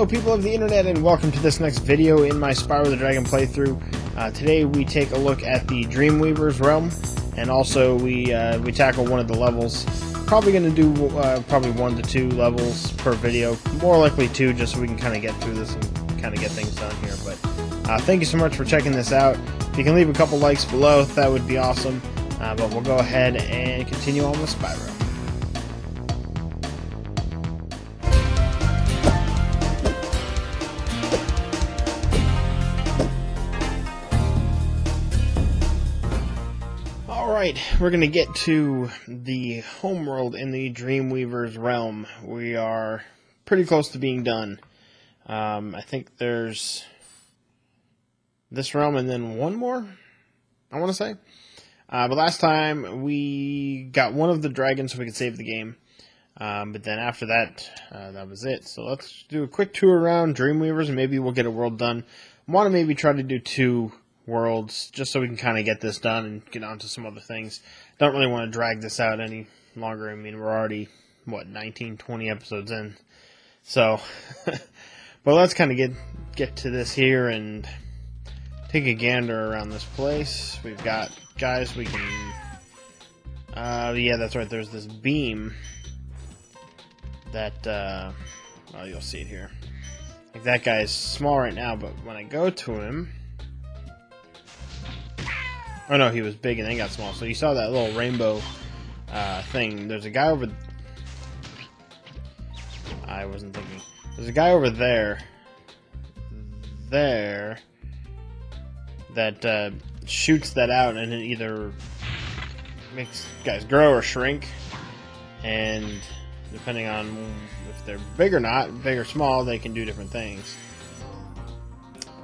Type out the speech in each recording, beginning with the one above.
Hello, people of the internet, and welcome to this next video in my Spyro the Dragon playthrough. Uh, today we take a look at the Dreamweaver's realm, and also we uh, we tackle one of the levels. Probably going to do uh, probably one to two levels per video, more likely two, just so we can kind of get through this and kind of get things done here. But uh, thank you so much for checking this out. If you can leave a couple likes below, that would be awesome. Uh, but we'll go ahead and continue on with Spyro. Alright, we're going to get to the homeworld in the Dreamweaver's realm. We are pretty close to being done. Um, I think there's this realm and then one more, I want to say. Uh, but last time we got one of the dragons so we could save the game. Um, but then after that, uh, that was it. So let's do a quick tour around Dreamweavers and maybe we'll get a world done. I want to maybe try to do two worlds just so we can kind of get this done and get on to some other things. Don't really want to drag this out any longer. I mean, we're already, what, 19, 20 episodes in. So, but let's kind of get, get to this here and take a gander around this place. We've got guys we can, uh, yeah, that's right. There's this beam that, uh, well, you'll see it here. Like that guy is small right now, but when I go to him, Oh no, he was big and then got small. So you saw that little rainbow uh, thing. There's a guy over. I wasn't thinking. There's a guy over there. There. That uh, shoots that out and it either makes guys grow or shrink. And depending on if they're big or not, big or small, they can do different things.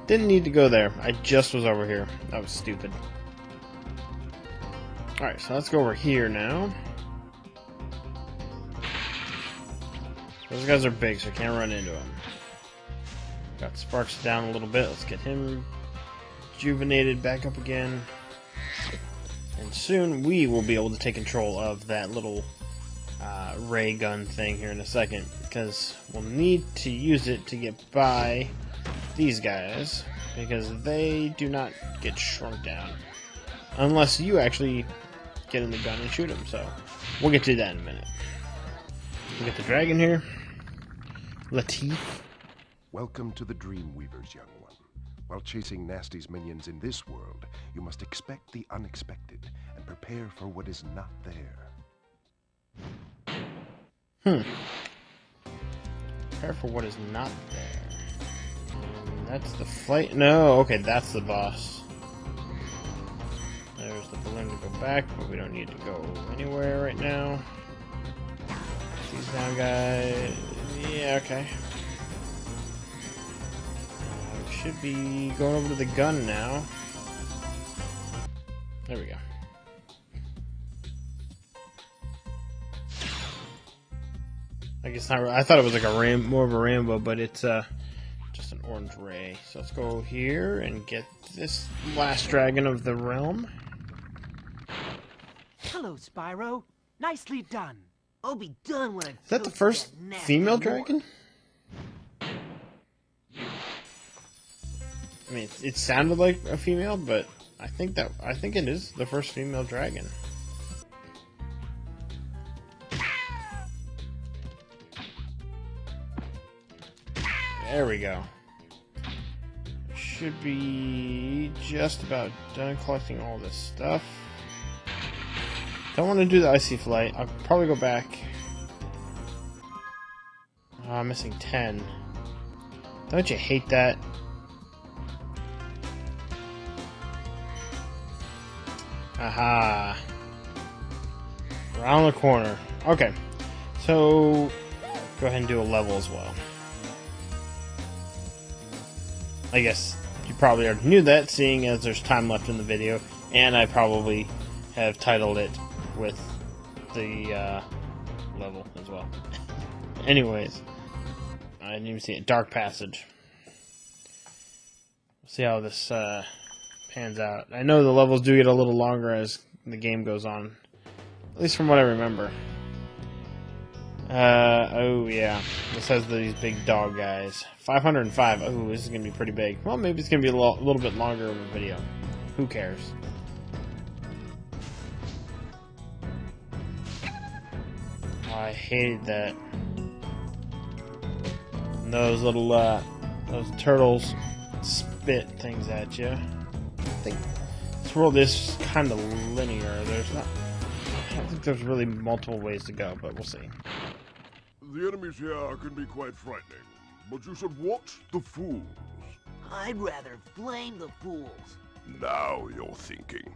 Didn't need to go there. I just was over here. That was stupid. Alright, so let's go over here now. Those guys are big, so I can't run into them. Got Sparx down a little bit. Let's get him rejuvenated back up again. And soon we will be able to take control of that little uh, ray gun thing here in a second. Because we'll need to use it to get by these guys. Because they do not get shrunk down. Unless you actually get in the gun and shoot him. So we'll get to that in a minute. We get the dragon here. Lateef. Welcome to the Dreamweavers, young one. While chasing Gnasty's minions in this world, you must expect the unexpected and prepare for what is not there. Hmm. Prepare for what is not there. And that's the flight. No, okay, that's the boss. The balloon to go back, but we don't need to go anywhere right now. These down guys. Yeah, okay. Uh, should be going over to the gun now. There we go. I guess not. I thought it was like a ram, more of a rainbow, but it's uh, just an orange ray. So let's go here and get this last dragon of the realm. Hello, Spyro. Nicely done. I'll be done when I. Is that the first that female more. dragon? I mean, it, it sounded like a female, but I think that I think it is the first female dragon. There we go. Should be just about done collecting all this stuff. Don't want to do the icy flight. I'll probably go back. Oh, I'm missing 10. Don't you hate that? Aha. Around the corner. Okay. So, go ahead and do a level as well. I guess you probably already knew that, seeing as there's time left in the video, and I probably have titled it with the uh, level as well. Anyways, I didn't even see it. Dark Passage. see how this uh, pans out. I know the levels do get a little longer as the game goes on, at least from what I remember. Uh, oh yeah. This has these big dog guys. 505. Oh, this is gonna be pretty big. Well, maybe it's gonna be a little bit longer of a video. Who cares? I hated that. And those little, uh, those turtles spit things at you. I think this world is kind of linear. There's not. I don't think there's really multiple ways to go, but we'll see. The enemies here can be quite frightening, but you should watch the fools. I'd rather flame the fools. Now you're thinking.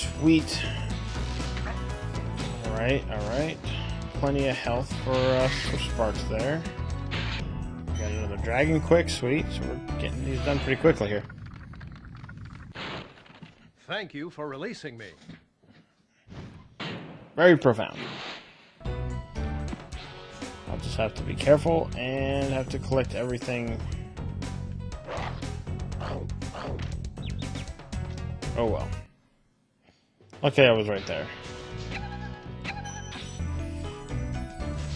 Sweet. Alright, alright. Plenty of health for us for Sparx there. Got another dragon quick, sweet. So we're getting these done pretty quickly here. Thank you for releasing me. Very profound. I'll just have to be careful and have to collect everything. Oh well. Okay, I was right there.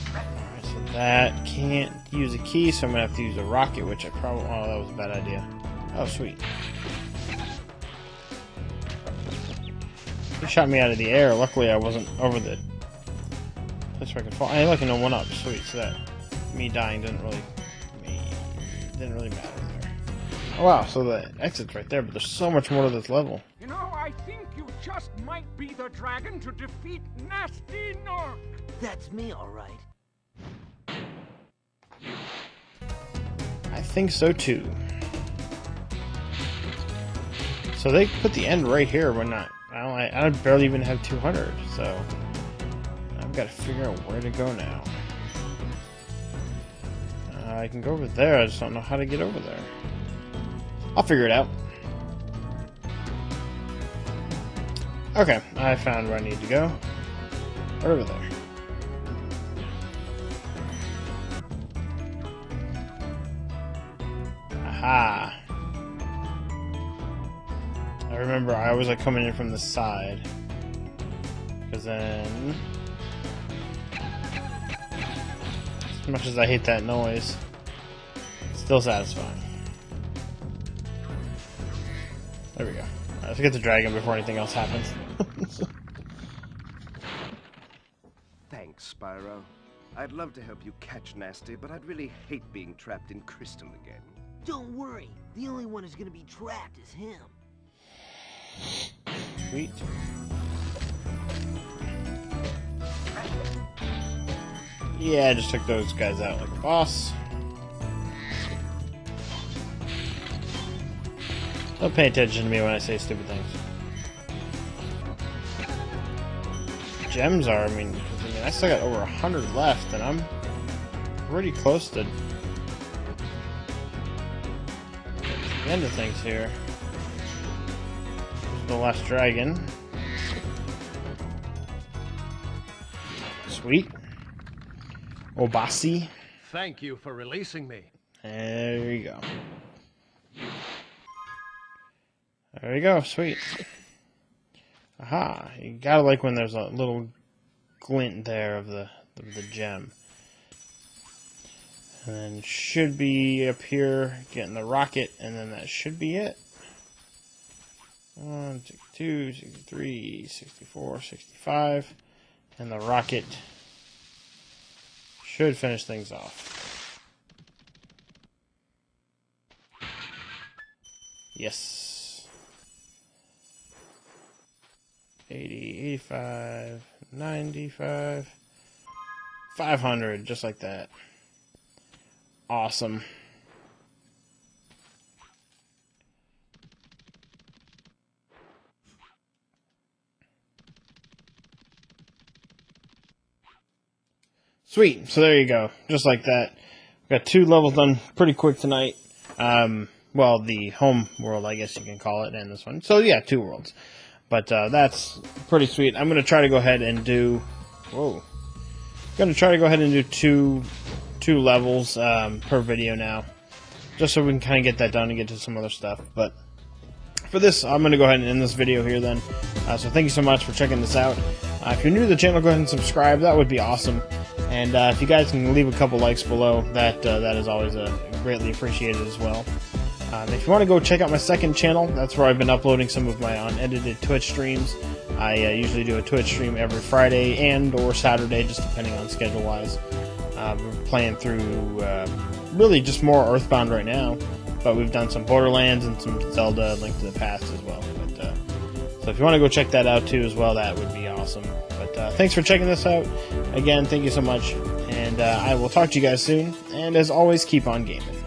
Alright, so that can't use a key, so I'm gonna have to use a rocket, which I probably. Oh, that was a bad idea. Oh, sweet. He shot me out of the air. Luckily, I wasn't over the place where I could fall. Hey, look, no one up. Sweet. So that me dying didn't really me didn't really matter. Oh wow. So the exit's right there, but there's so much more to this level. You know, I think you just might be the dragon to defeat Gnasty Gnorc. That's me, all right. I think so too. So they put the end right here when not. I don't. I, I barely even have 200. So I've got to figure out where to go now. Uh, I can go over there. I just don't know how to get over there. I'll figure it out. Okay, I found where I need to go. Right over there. Aha. I remember I always like coming in from the side. Because then... As much as I hate that noise, it's still satisfying. There we go. Right, let's get the dragon before anything else happens. Thanks, Spyro. I'd love to help you catch Gnasty, but I'd really hate being trapped in Crystal again. Don't worry. The only one who's gonna be trapped is him. Sweet. Yeah, I just took those guys out like a boss. Don't pay attention to me when I say stupid things. Gems are, I mean, I mean, I still got over a hundred left, and I'm pretty close to the end of things here. There's the last dragon. Sweet. Obasi. Thank you for releasing me. There you go. There you go, sweet. Aha, you gotta like when there's a little glint there of the of the gem. And then should be up here getting the rocket, and then that should be it. 1, 62, 63, 64, 65. And the rocket should finish things off. Yes. 80, 85, 95, 500, just like that. Awesome. Sweet. So there you go. Just like that. Got two levels done pretty quick tonight. Um, well, the home world, I guess you can call it, and this one. So yeah, two worlds. But uh, that's pretty sweet. I'm gonna try to go ahead and do. Whoa. Gonna try to go ahead and do two two levels um, per video now, just so we can kind of get that done and get to some other stuff. But for this, I'm going to go ahead and end this video here then. Uh, so thank you so much for checking this out. Uh, if you're new to the channel, go ahead and subscribe. That would be awesome. And uh, if you guys can leave a couple likes below, that uh, that is always uh, greatly appreciated as well. Um, if you want to go check out my second channel, that's where I've been uploading some of my unedited Twitch streams. I uh, usually do a Twitch stream every Friday and or Saturday, just depending on schedule wise. Uh, we're playing through uh, really just more Earthbound right now, but we've done some Borderlands and some Zelda Link to the Past as well. But uh, so if you want to go check that out too as well, that would be awesome. But uh, thanks for checking this out. Again, thank you so much, and uh, I will talk to you guys soon. And as always, keep on gaming.